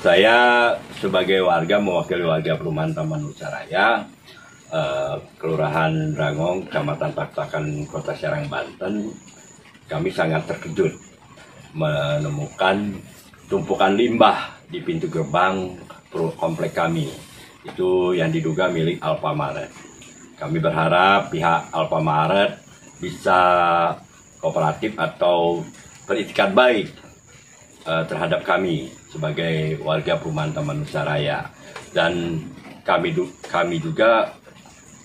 saya sebagai warga mewakili warga perumahan Taman Nusaraya, eh, Kelurahan Rangong, Kecamatan Taktakan, Kota Serang, Banten, kami sangat terkejut menemukan tumpukan limbah di pintu gerbang komplek kami. Itu yang diduga milik Alfamaret. Kami berharap pihak Alfamaret bisa kooperatif atau beritikat baik eh, terhadap kami sebagai warga perumahan Taman Nusaraya dan kami kami juga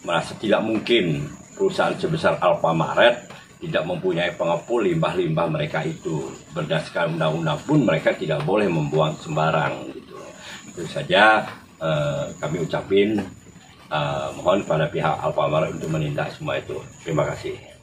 merasa tidak mungkin perusahaan sebesar Alfamaret tidak mempunyai pengepul limbah-limbah mereka itu. Berdasarkan undang-undang pun mereka tidak boleh membuang sembarang gitu. Itu saja eh, kami ucapin eh, mohon pada pihak Alfamaret untuk menindak semua itu. Terima kasih